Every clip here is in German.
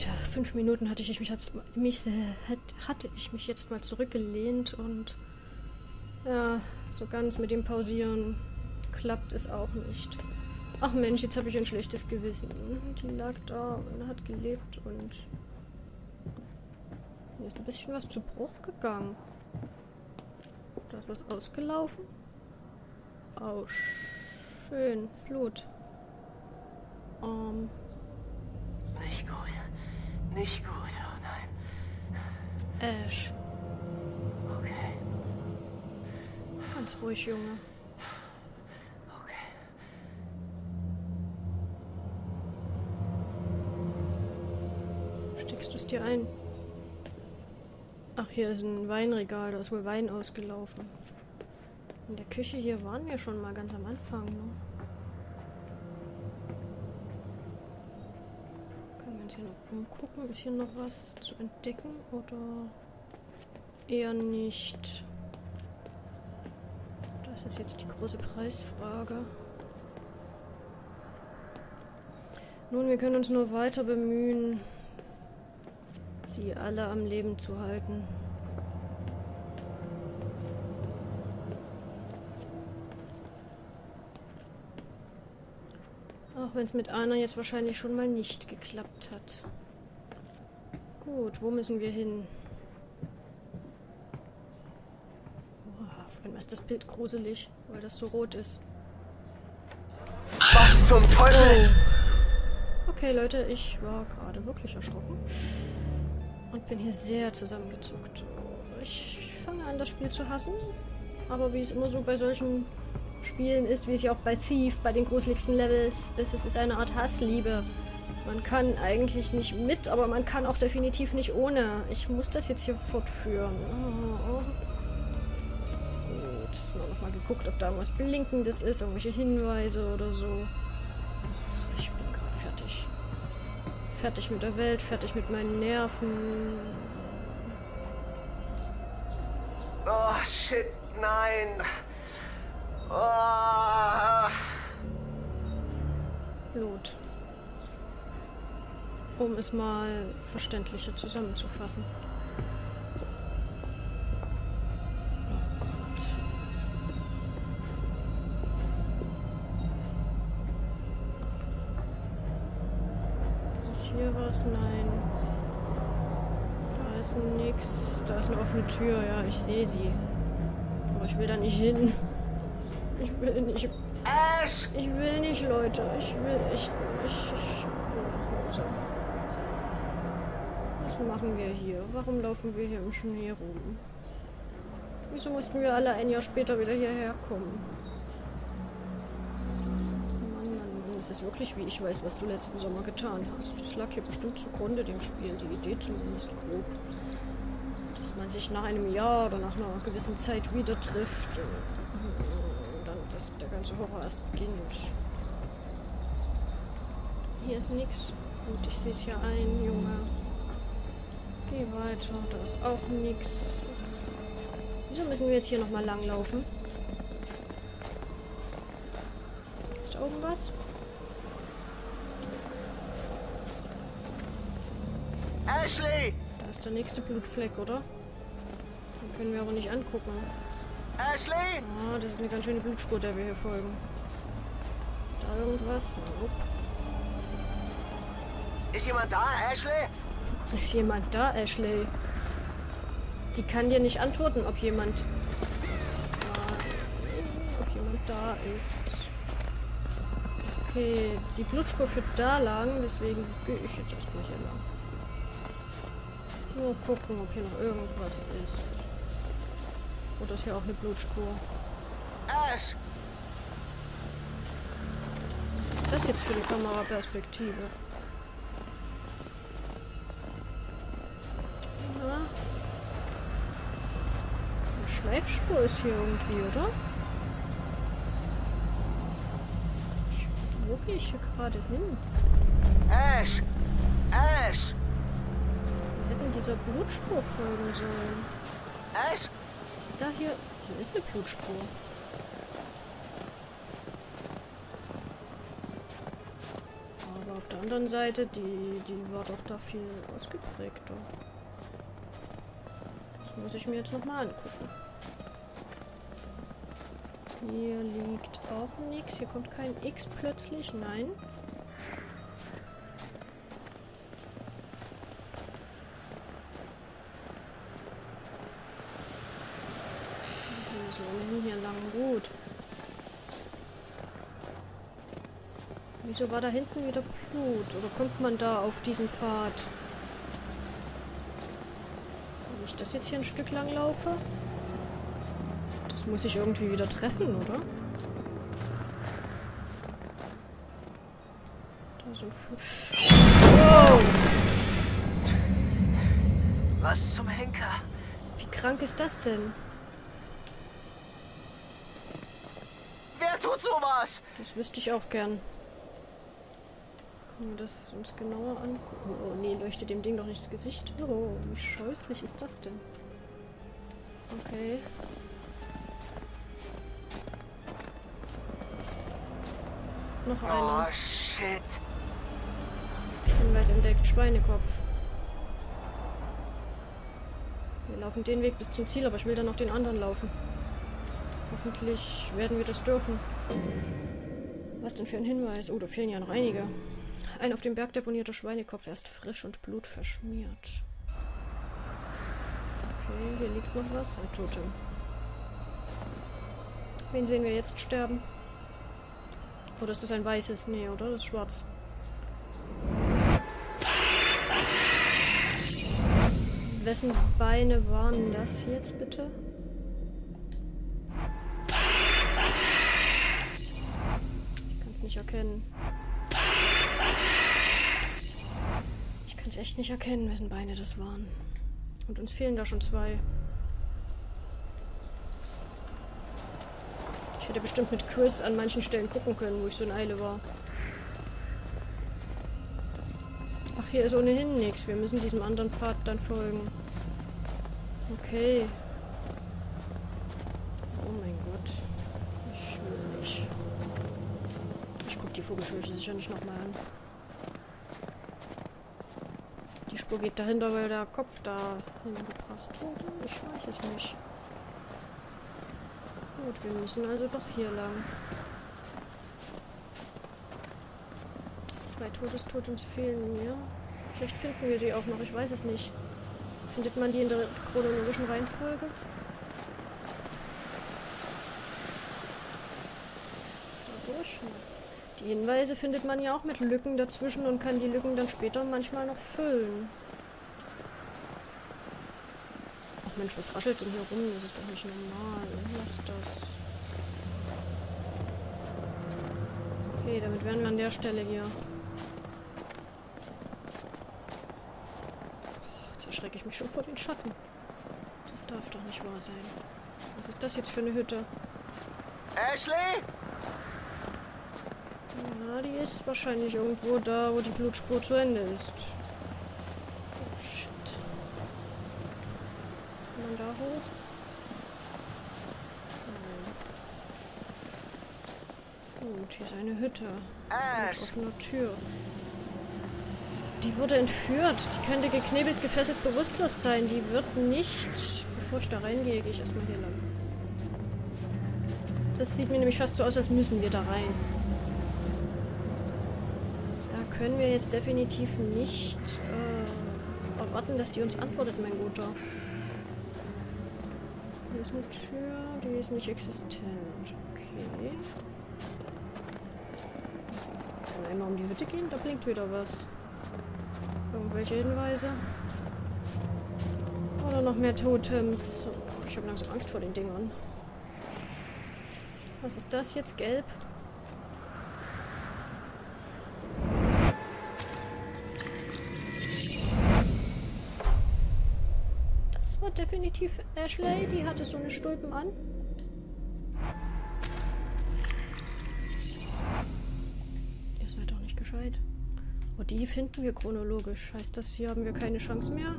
Leute, fünf Minuten hatte ich mich, jetzt, mich, äh, hatte ich mich jetzt mal zurückgelehnt und ja, so ganz mit dem Pausieren klappt es auch nicht. Ach Mensch, jetzt habe ich ein schlechtes Gewissen. Die lag da und hat gelebt und hier ist ein bisschen was zu Bruch gegangen. Da ist was ausgelaufen. Oh, schön. Blut. Ähm. Nicht gut. Nicht gut, oh nein. Ash. Okay, Ganz ruhig, Junge. okay. Steckst du es dir ein? Ach, hier ist ein Weinregal, da ist wohl Wein ausgelaufen. In der Küche hier waren wir schon mal ganz am Anfang. Ne? Können wir uns hier noch umgucken? Ist hier noch was zu entdecken oder eher nicht? Das ist jetzt die große Preisfrage. Nun, wir können uns nur weiter bemühen, sie alle am Leben zu halten. Auch wenn es mit einer jetzt wahrscheinlich schon mal nicht geklappt hat. Gut, wo müssen wir hin? Boah, auf einmal ist das Bild gruselig, weil das so rot ist. Was zum Teufel? Okay, Leute, ich war gerade wirklich erschrocken und bin hier sehr zusammengezuckt. Ich fange an, das Spiel zu hassen, aber wie es immer so bei solchen Spielen ist, wie es ja auch bei Thief, bei den gruseligsten Levels ist, es ist eine Art Hassliebe. Man kann eigentlich nicht mit, aber man kann auch definitiv nicht ohne. Ich muss das jetzt hier fortführen. Oh, oh. Gut, mal nochmal geguckt, ob da irgendwas Blinkendes ist, irgendwelche Hinweise oder so. Ich bin gerade fertig. Fertig mit der Welt, fertig mit meinen Nerven. Oh, shit, nein. Oh. Blut. Um es mal verständlicher zusammenzufassen. Oh Gott. Ist hier was? Nein. Da ist nix. Da ist eine offene Tür. Ja, ich sehe sie. Aber ich will da nicht hin. Ich will nicht Ash! ich will nicht, Leute. Ich will echt nicht. Ich will nach Hause. Machen wir hier? Warum laufen wir hier im Schnee rum? Wieso mussten wir alle ein Jahr später wieder hierher kommen? Mann, Mann, Mann. Es ist wirklich wie ich weiß, was du letzten Sommer getan hast. Das lag hier bestimmt zugrunde dem Spiel. Die Idee zumindest grob. Dass man sich nach einem Jahr oder nach einer gewissen Zeit wieder trifft. Und dann dass der ganze Horror erst beginnt. Hier ist nichts. Gut, ich sehe es hier ein, Junge. Geh weiter. Da ist auch nichts. Wieso müssen wir jetzt hier nochmal langlaufen? Ist da irgendwas? Ashley! Da ist der nächste Blutfleck, oder? Den können wir aber nicht angucken. Ashley! Ah, das ist eine ganz schöne Blutspur, der wir hier folgen. Ist da irgendwas? Nope. Ist jemand da, Ashley? Ist jemand da, Ashley? Die kann dir nicht antworten, ob jemand. Ob jemand da ist. Okay, die Blutspur führt da lang, deswegen gehe ich jetzt erstmal hier lang. Nur gucken, ob hier noch irgendwas ist. Oder ist hier auch eine Blutspur? Ash! Was ist das jetzt für eine Kameraperspektive? Schleifspur ist hier irgendwie, oder? Ich, wo gehe ich hier gerade hin? Ash! Ash! Wir hätten dieser Blutspur folgen sollen. Ash! Ist da hier... Hier ist eine Blutspur. Aber auf der der anderen Seite, die, die war doch da viel ausgeprägter. Das muss ich mir jetzt nochmal angucken. Hier liegt auch nichts. Hier kommt kein X plötzlich. Nein. Müssen ohnehin hier lang. Gut. Wieso war da hinten wieder Blut? Oder kommt man da auf diesen Pfad? Wenn ich das jetzt hier ein Stück lang laufe? Das muss ich irgendwie wieder treffen, oder? Da sind fünf. Wow! Was zum Henker? Wie krank ist das denn? Wer tut sowas? Das wüsste ich auch gern. Können wir das uns genauer angucken? Oh, nee, leuchtet dem Ding doch nicht das Gesicht. Oh, wie scheußlich ist das denn? Okay. Noch einer. Oh, shit. Hinweis entdeckt. Schweinekopf. Wir laufen den Weg bis zum Ziel, aber ich will dann noch den anderen laufen. Hoffentlich werden wir das dürfen. Was denn für ein Hinweis? Oh, da fehlen ja noch einige. Ein auf dem Berg deponierter Schweinekopf, erst frisch und blutverschmiert. Okay, hier liegt noch was. Ein Totem. Wen sehen wir jetzt sterben? Oder ist das ein weißes? Nee, oder? Das ist schwarz. Wessen Beine waren das jetzt bitte? Ich kann es nicht erkennen. Ich kann es echt nicht erkennen, wessen Beine das waren. Und uns fehlen da schon zwei. Hätte bestimmt mit Chris an manchen Stellen gucken können, wo ich so in Eile war. Ach, hier ist ohnehin nichts. Wir müssen diesem anderen Pfad dann folgen. Okay. Oh mein Gott. Ich will nicht. Ich guck die Vogelscheuche sicher nicht nochmal an. Die Spur geht dahinter, weil der Kopf da hingebracht wurde. Ich weiß es nicht. Gut, wir müssen also doch hier lang. Zwei Todestotems fehlen mir. Vielleicht finden wir sie auch noch, ich weiß es nicht. Findet man die in der chronologischen Reihenfolge? Dadurch? Die Hinweise findet man ja auch mit Lücken dazwischen und kann die Lücken dann später manchmal noch füllen. Ach Mensch, was raschelt denn hier rum? Das ist doch nicht normal. Lass das. Okay, damit wären wir an der Stelle hier. Oh, jetzt erschrecke ich mich schon vor den Schatten. Das darf doch nicht wahr sein. Was ist das jetzt für eine Hütte? Ashley? Ja, die ist wahrscheinlich irgendwo da, wo die Blutspur zu Ende ist. Oh, shit. Kann man da hoch? Nein. Gut, hier ist eine Hütte. Ash? offener Tür. Die wurde entführt. Die könnte geknebelt, gefesselt, bewusstlos sein. Die wird nicht... Bevor ich da reingehe, gehe ich erstmal hier lang. Das sieht mir nämlich fast so aus, als müssen wir da rein. Da können wir jetzt definitiv nicht äh, erwarten, dass die uns antwortet, mein Guter. Hier ist eine Tür, die ist nicht existent. Okay. Einmal um die Hütte gehen, da blinkt wieder was. Irgendwelche Hinweise? Oder noch mehr Totems? Ich habe langsam Angst vor den Dingern. Was ist das jetzt? Gelb? Das war definitiv Ashley. Die hatte so eine Stulpen an. die finden wir chronologisch. Heißt das, hier haben wir keine Chance mehr?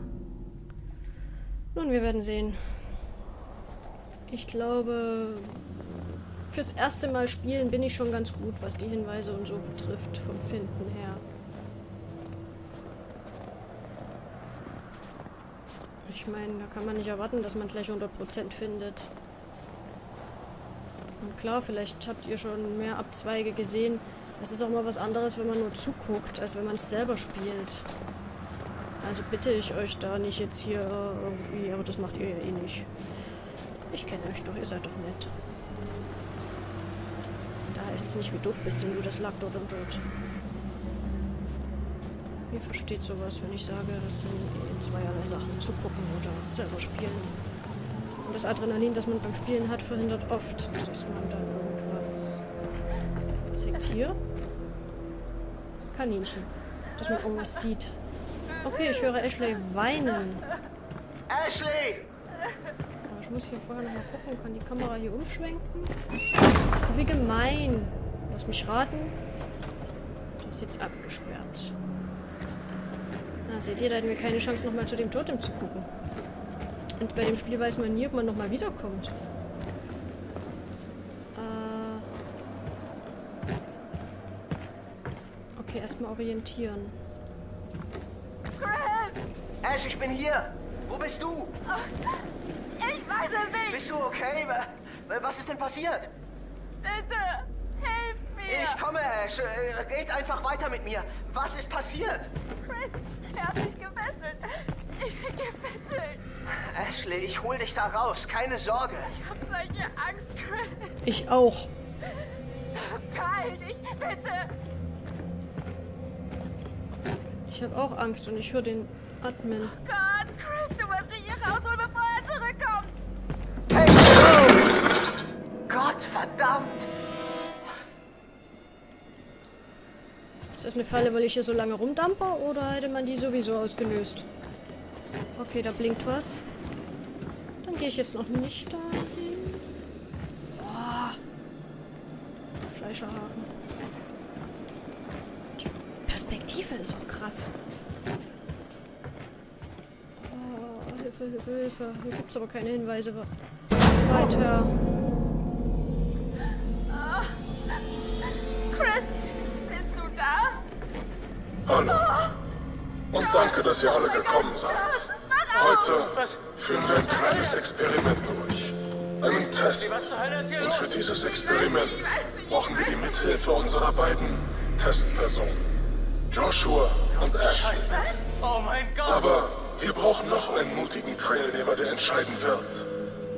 Nun, wir werden sehen. Ich glaube, fürs erste Mal spielen bin ich schon ganz gut, was die Hinweise und so betrifft, vom Finden her. Ich meine, da kann man nicht erwarten, dass man gleich 100% findet. Und klar, vielleicht habt ihr schon mehr Abzweige gesehen, es ist auch mal was anderes, wenn man nur zuguckt, als wenn man es selber spielt. Also bitte ich euch da nicht jetzt hier irgendwie, aber das macht ihr ja eh nicht. Ich kenne euch doch, ihr seid doch nett. Da heißt es nicht, wie doof bist denn du, das lag dort und dort. Ihr versteht sowas, wenn ich sage, das sind zweierlei Sachen. Zugucken oder selber spielen. Und das Adrenalin, das man beim Spielen hat, verhindert oft, dass man dann irgendwas... Was hängt hier? Kaninchen. Dass man irgendwas sieht. Okay, ich höre Ashley weinen. Ashley! Aber ich muss hier vorher noch mal gucken. Kann die Kamera hier umschwenken? Oh, wie gemein. Lass mich raten. Die ist jetzt abgesperrt. Ah, seht ihr, da hätten wir keine Chance, nochmal zu dem Totem zu gucken. Und bei dem Spiel weiß man nie, ob man nochmal wiederkommt. Okay, erstmal orientieren. Ash, ich bin hier. Wo bist du? Ich weiß es nicht. Bist du okay? Wa- Was ist denn passiert? Bitte, hilf mir. Ich komme, Ash. Äh, Red einfach weiter mit mir. Was ist passiert? Chris, er hat mich gefesselt. Ich bin gefesselt. Ashley, ich hol dich da raus. Keine Sorge. Ich habe solche Angst, Chris. Ich auch. Beeil dich, bitte. Ich habe auch Angst und ich höre den Atmen. Gott, Chris, du musst mich hier rausholen, bevor er zurückkommt. Hey! Gott, verdammt! Ist das eine Falle, weil ich hier so lange rumdamper oder hätte man die sowieso ausgelöst? Okay, da blinkt was. Dann gehe ich jetzt noch nicht dahin. Boah. Fleischerhaken. Die Perspektive ist auch krass. Oh, Hilfe, Hilfe, Hilfe. Hier gibt es aber keine Hinweise. Weiter. Chris, bist du da? Hallo. Und danke, dass ihr alle gekommen seid. Heute führen wir ein kleines Experiment durch. Einen Test. Und für dieses Experiment brauchen wir die Mithilfe unserer beiden Testpersonen. Joshua und Ashley. Oh mein Gott! Aber wir brauchen noch einen mutigen Teilnehmer, der entscheiden wird,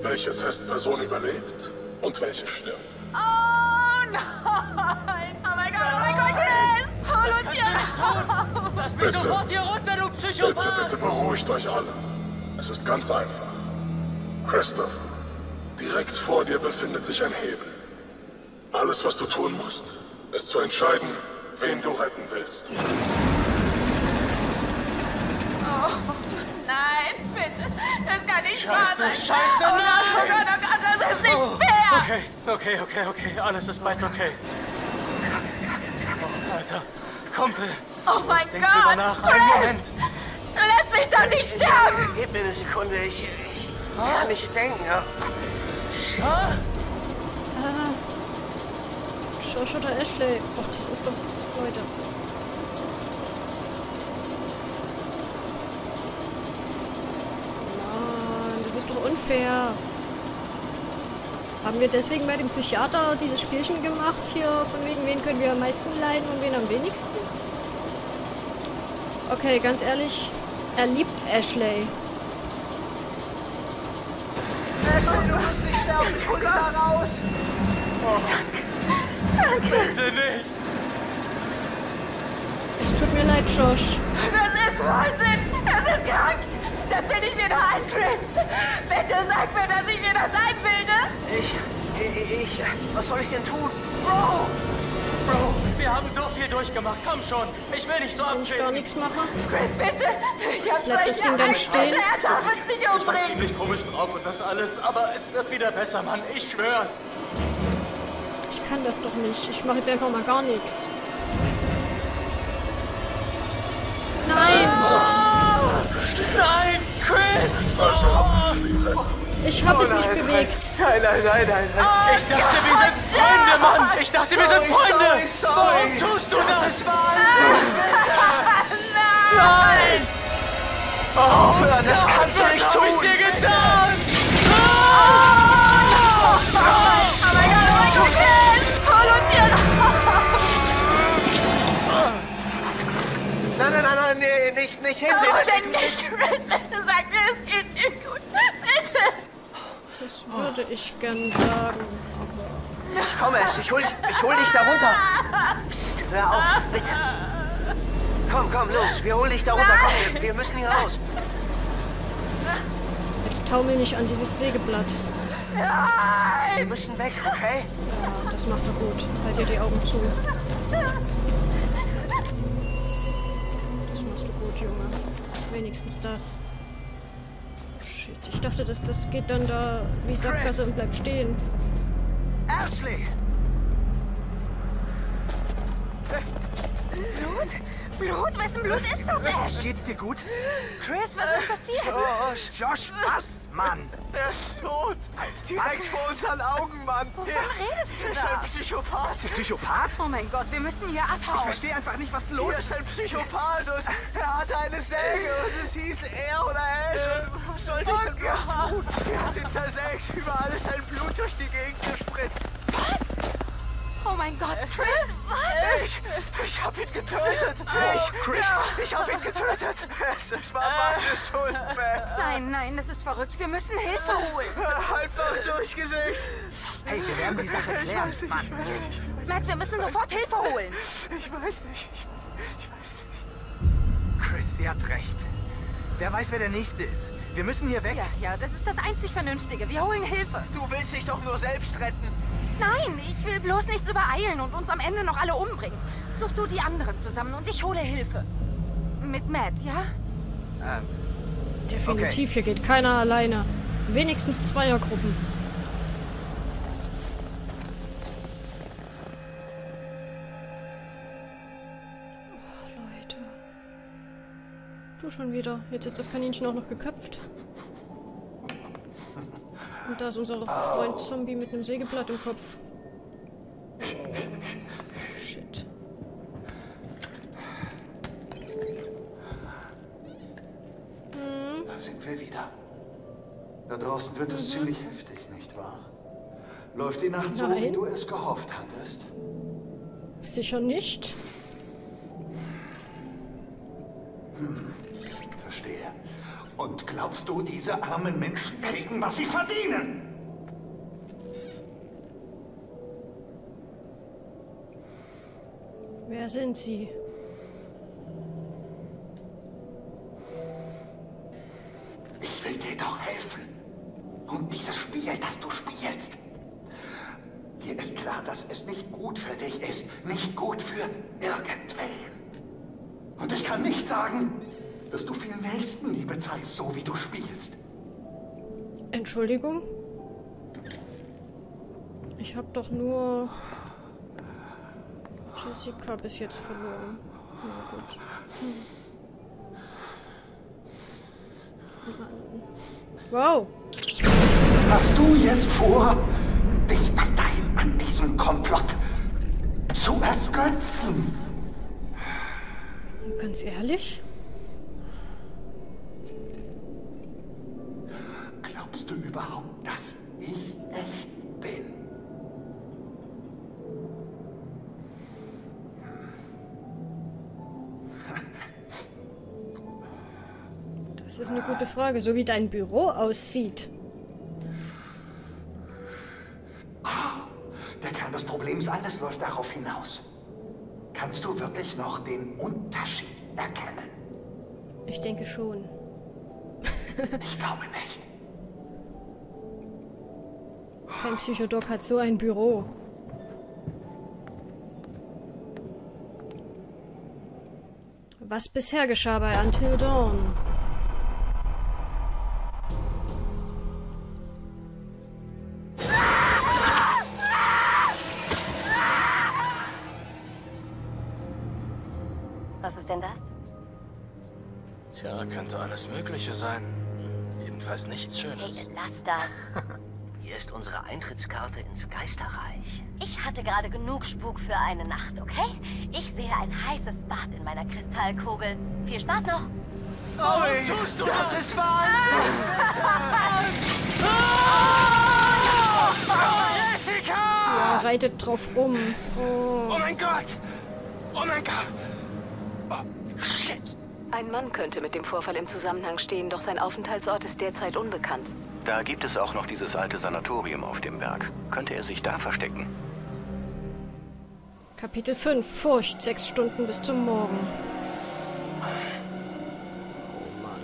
welche Testperson überlebt und welche stirbt. Oh nein! Oh mein Gott, oh mein Gott, Chris! Hol uns hier raus! Lass mich Bitte. sofort hier runter, du Bitte, Psychopath! bitte beruhigt euch alle. Es ist ganz einfach. Christopher, direkt vor dir befindet sich ein Hebel. Alles, was du tun musst, ist zu entscheiden, wen du retten willst. Scheiße, scheiße, oh Gott, nein! Oh Gott, oh Gott, das ist nicht Oh, fair! okay, okay, okay, okay, alles ist bald okay. Oh, Alter, Kumpel, Oh mein denk drüber Gott! nach, einen Chris! Moment. Du lässt mich doch nicht sterben! Gib mir eine Sekunde. Ich, ich kann nicht denken. Ja. Ah, Josh oder Ashley? Ach, das ist doch... Leute. Unfair. Haben wir deswegen bei dem Psychiater dieses Spielchen gemacht hier, von wegen, wen können wir am meisten leiden und wen am wenigsten? Okay, ganz ehrlich, er liebt Ashley. Ashley, du musst nicht sterben. Ich hol dich da raus. bitte nicht! Es tut mir leid, Josh. Das ist Wahnsinn! Das ist krank! Das will ich mir nur ein, Chris! Bitte sag mir, dass ich mir das einbilde! Ich, ich, ich, was soll ich denn tun? Bro! Bro, wir haben so viel durchgemacht, komm schon! Ich will nicht so Wenn ich gar abtreten! nichts mache. Chris, bitte! Ich hab Bleibt das Ding dann stehen? Er darf uns nicht Ich war umbringen! ziemlich komisch drauf und das alles, aber es wird wieder besser, Mann, ich schwör's! Ich kann das doch nicht. Ich mache jetzt einfach mal gar nichts. Nein, Chris! Retten. Ich habe es nicht bewegt. Nein, nein, nein, nein. nein. Ich dachte, wir sind Freunde, Mann! Ich dachte, wir sind Sorry, Freunde! sorry, sorry. Warum tust du Das das? ist Wahnsinn. Nein! Aufhören, das kannst du nicht ich dir getan? Oh mein Gott, oh mein Gott, Chris! Uns hier Nein, nein, nein, nein, nicht, nicht hinsehen. Oh, denn nicht, Chris, bitte sag mir, es geht dir gut. Bitte. Das würde ich gern sagen, aber Ich komme es, ich hol, dich- ich hol dich da runter. Psst, hör auf, bitte. Komm, komm, los, wir holen dich da runter. Komm, wir, wir müssen hier raus. jetzt taumel nicht an dieses Sägeblatt. Wir müssen weg, okay? Ja, das macht er gut. Halt dir die Augen zu. Junge. Wenigstens das. Shit, ich dachte, das, das geht dann da wie Sackgasse und bleibt stehen. Ashley! Blut? Blut? Wessen Blut ist das, Ash? Geht's dir gut? Chris, was ist passiert? Josh, Josh, was, Mann? er ist tot. Direkt vor unseren Augen, Mann. Wovon redest Er du ist ein? Psychopath. Psychopath? Oh mein Gott, wir müssen hier Ich abhauen. verstehe einfach nicht, was los Er ist. ist ein Psychopath und er hatte eine Säge und es hieß er oder Ash. Und was sollte ich denn erst tun? Sie hat ihn zersägt, überall ist sein Blut durch die Gegend gespritzt. Oh mein Gott, Chris, was? Ich, ich hab ihn getötet. Ich, Chris. ich hab ihn getötet. Es, es war meine Schuld, Matt. Nein, nein, das ist verrückt. Wir müssen Hilfe holen. Einfach durchgesägt. Hey, wir werden die Sache Ich klären, weiß nicht, Mann. ich weiß nicht. Matt, wir müssen sofort Hilfe holen. Ich weiß nicht. Ich, ich weiß nicht. Chris, sie hat recht. Wer weiß, wer der Nächste ist. Wir müssen hier weg. Ja, ja, das ist das einzig Vernünftige. Wir holen Hilfe. Du willst dich doch nur selbst retten. Nein, ich will bloß nichts übereilen und uns am Ende noch alle umbringen. Such du die anderen zusammen und ich hole Hilfe. Mit Matt, ja? Ähm, Definitiv, hier geht keiner alleine. Wenigstens Zweiergruppen. Oh, Leute. Du schon wieder. Jetzt ist das Kaninchen auch noch geköpft. Und da ist unser Freund Zombie mit einem Sägeblatt im Kopf. Shit. Da sind wir wieder. Da draußen wird es ziemlich heftig, nicht wahr? Läuft die Nacht so, wie Nein. du es gehofft hattest? Sicher nicht. Und glaubst du, diese armen Menschen kriegen, was sie verdienen? Wer sind sie? Ich will dir doch helfen. Und dieses Spiel, das du spielst. Dir ist klar, dass es nicht gut für dich ist. Nicht gut für irgendwen. Und ich kann nicht sagen, dass du viel Nächstenliebe zeigst, so wie du spielst. Entschuldigung? Ich habe doch nur Jessica bis jetzt verloren. Na gut. Hm. Wow. Hast du jetzt vor, dich weiterhin an diesem Komplott zu ergötzen? Ganz ehrlich? Glaubst du überhaupt, dass ich echt bin? Das ist eine gute Frage. So wie dein Büro aussieht. Der Kern des Problems, alles läuft darauf hinaus. Kannst du wirklich noch den Unterschied erkennen? Ich denke schon. Ich glaube nicht. Kein Psychodoc hat so ein Büro. Was bisher geschah bei Until Dawn? Was ist denn das? Tja, könnte alles Mögliche sein. Jedenfalls nichts Schönes. Hey, lass das. Hier ist unsere Eintrittskarte ins Geisterreich. Ich hatte gerade genug Spuk für eine Nacht, okay? Ich sehe ein heißes Bad in meiner Kristallkugel. Viel Spaß noch. Ui, das ist Wahnsinn! Ja, reitet drauf rum. Oh. Oh mein Gott! Oh mein Gott! Oh, shit! Ein Mann könnte mit dem Vorfall im Zusammenhang stehen, doch sein Aufenthaltsort ist derzeit unbekannt. Da gibt es auch noch dieses alte Sanatorium auf dem Berg. Könnte er sich da verstecken? Kapitel 5. Furcht. Sechs Stunden bis zum Morgen. Oh Mann.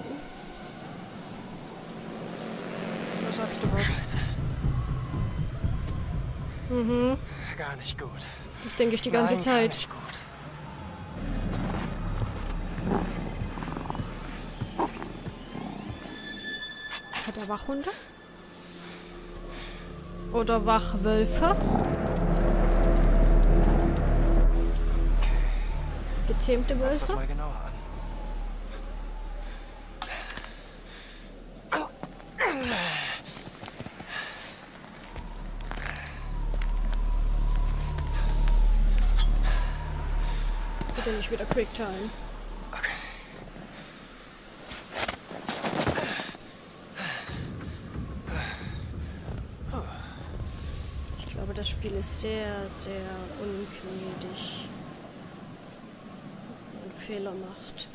Da sagst du was. Mhm. Gar nicht gut. Das denke ich die ganze Nein, gar Zeit. Wachhunde? Oder Wachwölfe? Gezähmte Wölfe? mal genauer an. Bitte nicht wieder Quicktime. Ich glaube, das Spiel ist sehr, sehr ungnädig. Man Fehler macht.